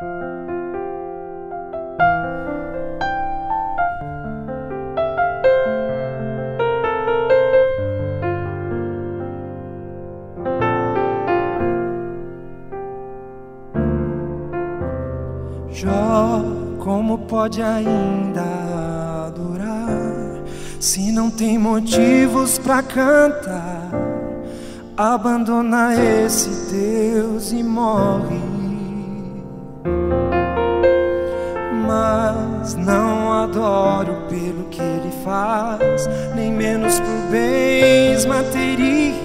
Jó, como pode ainda adorar se não tem motivos para cantar? Abandona esse Deus e morre. Mas não adoro pelo que ele faz, nem menos por bens materiais.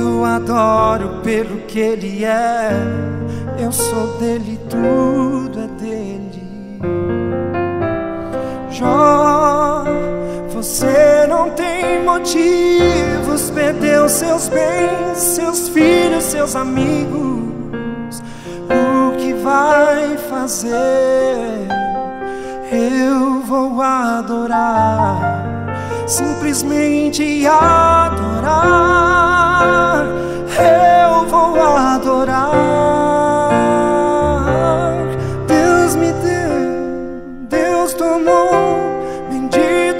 Eu adoro pelo que ele é eu sou dele, tudo é dele. Jó, você não tem motivos, perdeu seus bens, seus filhos, seus amigos. Vai fazer? Eu vou adorar, simplesmente adorar. Eu vou adorar.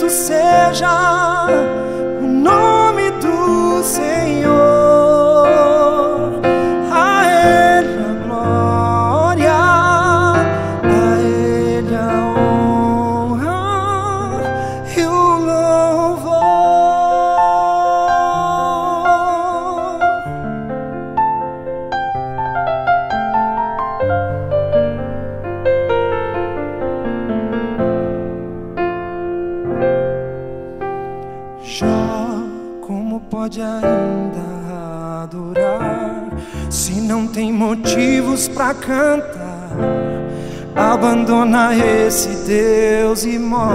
seja pode ainda adorar se não tem motivos para cantar? Abandona esse Deus e morre.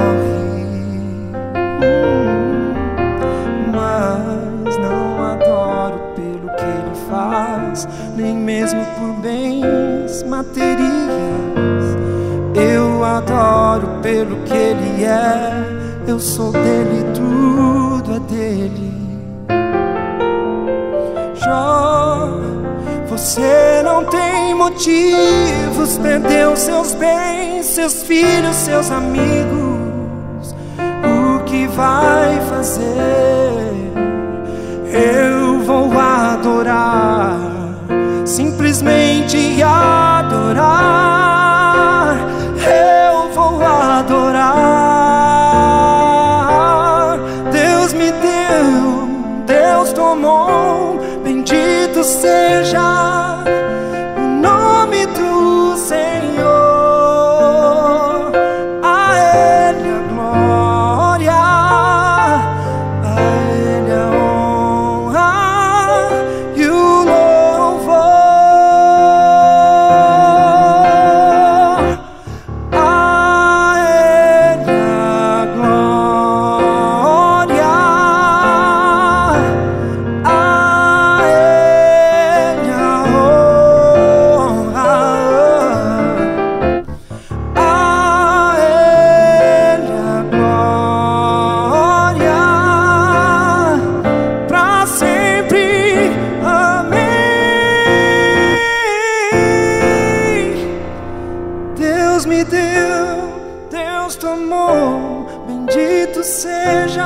Mas não adoro pelo que ele faz, nem mesmo por bens materiais. Eu adoro pelo que ele é, eu sou dele tudo você não tem motivos, perdeu seus bens, seus filhos, seus amigos. O que vai fazer? Eu vou adorar, simplesmente adorar. Eu vou adorar. tomou. Bendito seja Deus tomou, bendito seja